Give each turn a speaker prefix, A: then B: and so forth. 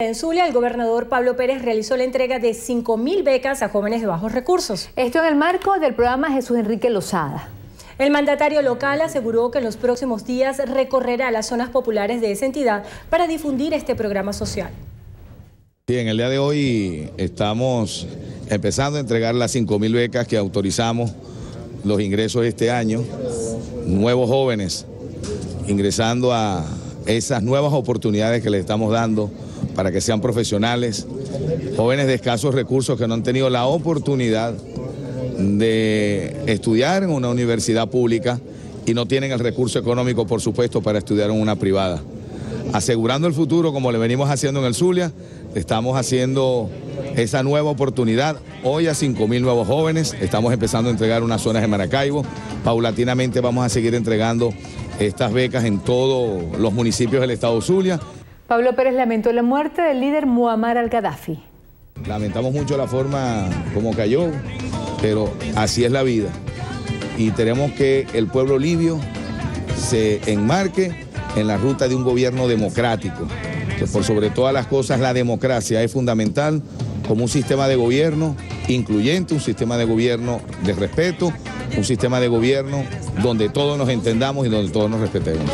A: En Zulia, el gobernador Pablo Pérez realizó la entrega de 5.000 becas a jóvenes de bajos recursos.
B: Esto en el marco del programa Jesús Enrique Lozada.
A: El mandatario local aseguró que en los próximos días recorrerá las zonas populares de esa entidad para difundir este programa social.
C: Sí, en el día de hoy estamos empezando a entregar las 5.000 becas que autorizamos los ingresos este año. Nuevos jóvenes ingresando a esas nuevas oportunidades que les estamos dando para que sean profesionales, jóvenes de escasos recursos que no han tenido la oportunidad de estudiar en una universidad pública y no tienen el recurso económico, por supuesto, para estudiar en una privada. Asegurando el futuro, como le venimos haciendo en el Zulia, estamos haciendo esa nueva oportunidad. Hoy a 5.000 nuevos jóvenes, estamos empezando a entregar unas zonas de Maracaibo. Paulatinamente vamos a seguir entregando estas becas en todos los municipios del estado Zulia.
B: Pablo Pérez lamentó la muerte del líder Muammar al-Gaddafi.
C: Lamentamos mucho la forma como cayó, pero así es la vida. Y tenemos que el pueblo libio se enmarque en la ruta de un gobierno democrático, que por sobre todas las cosas la democracia es fundamental como un sistema de gobierno incluyente, un sistema de gobierno de respeto, un sistema de gobierno donde todos nos entendamos y donde todos nos respetemos.